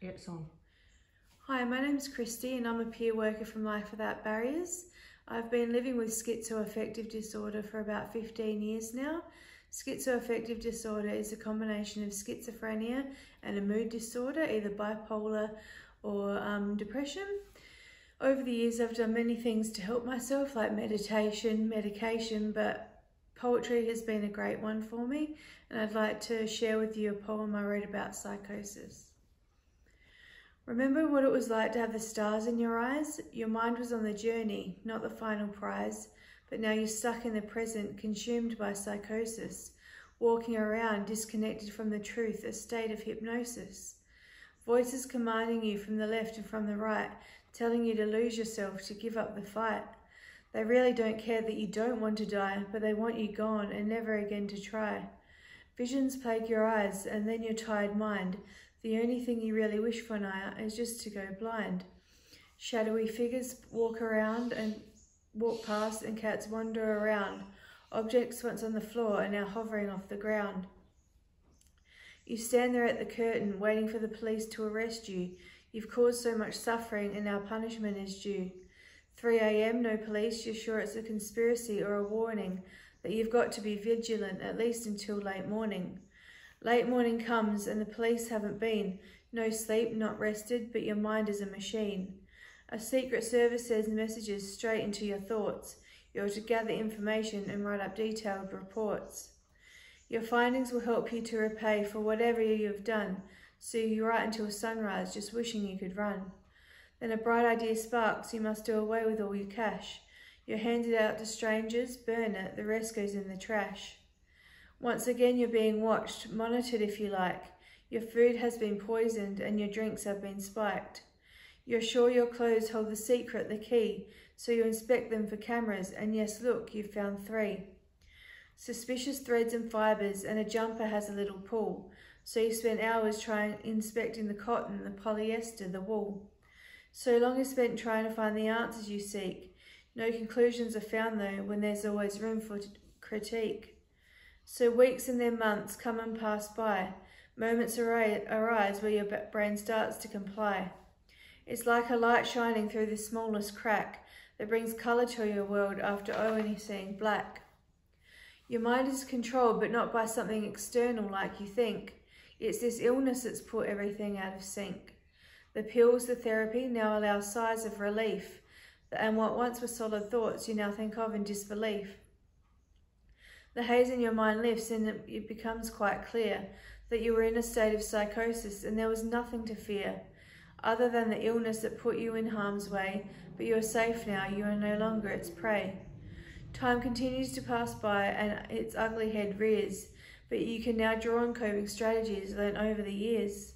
it's on. Hi, my name is Kristy and I'm a peer worker from Life Without Barriers. I've been living with schizoaffective disorder for about 15 years now. Schizoaffective disorder is a combination of schizophrenia and a mood disorder, either bipolar or um, depression. Over the years, I've done many things to help myself, like meditation, medication, but poetry has been a great one for me, and I'd like to share with you a poem I wrote about psychosis. Remember what it was like to have the stars in your eyes? Your mind was on the journey, not the final prize, but now you're stuck in the present, consumed by psychosis, walking around disconnected from the truth, a state of hypnosis. Voices commanding you from the left and from the right, telling you to lose yourself, to give up the fight. They really don't care that you don't want to die, but they want you gone and never again to try. Visions plague your eyes and then your tired mind, the only thing you really wish for now is just to go blind. Shadowy figures walk around and walk past and cats wander around. Objects once on the floor are now hovering off the ground. You stand there at the curtain waiting for the police to arrest you. You've caused so much suffering and now punishment is due. 3 a.m., no police, you're sure it's a conspiracy or a warning that you've got to be vigilant at least until late morning. Late morning comes and the police haven't been. No sleep, not rested, but your mind is a machine. A secret service sends messages straight into your thoughts. You're to gather information and write up detailed reports. Your findings will help you to repay for whatever you have done, so you write until sunrise just wishing you could run. Then a bright idea sparks, you must do away with all your cash. You hand it out to strangers, burn it, the rest goes in the trash. Once again, you're being watched, monitored if you like. Your food has been poisoned and your drinks have been spiked. You're sure your clothes hold the secret, the key, so you inspect them for cameras, and yes, look, you've found three. Suspicious threads and fibres, and a jumper has a little pull, so you spend hours trying inspecting the cotton, the polyester, the wool. So long is spent trying to find the answers you seek. No conclusions are found though, when there's always room for critique. So weeks and then months come and pass by. Moments arise where your brain starts to comply. It's like a light shining through the smallest crack that brings colour to your world after only seeing black. Your mind is controlled, but not by something external like you think. It's this illness that's put everything out of sync. The pills, the therapy now allow sighs of relief, and what once were solid thoughts you now think of in disbelief. The haze in your mind lifts and it becomes quite clear that you were in a state of psychosis and there was nothing to fear other than the illness that put you in harm's way, but you are safe now, you are no longer its prey. Time continues to pass by and its ugly head rears, but you can now draw on coping strategies learned over the years.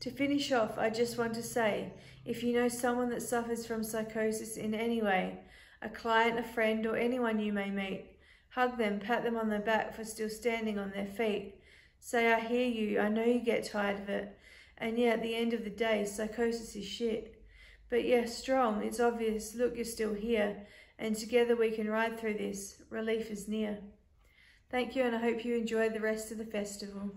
To finish off, I just want to say, if you know someone that suffers from psychosis in any way, a client, a friend, or anyone you may meet, Hug them, pat them on the back for still standing on their feet. Say, I hear you, I know you get tired of it. And yet, at the end of the day, psychosis is shit. But you're strong, it's obvious, look, you're still here. And together we can ride through this. Relief is near. Thank you, and I hope you enjoy the rest of the festival.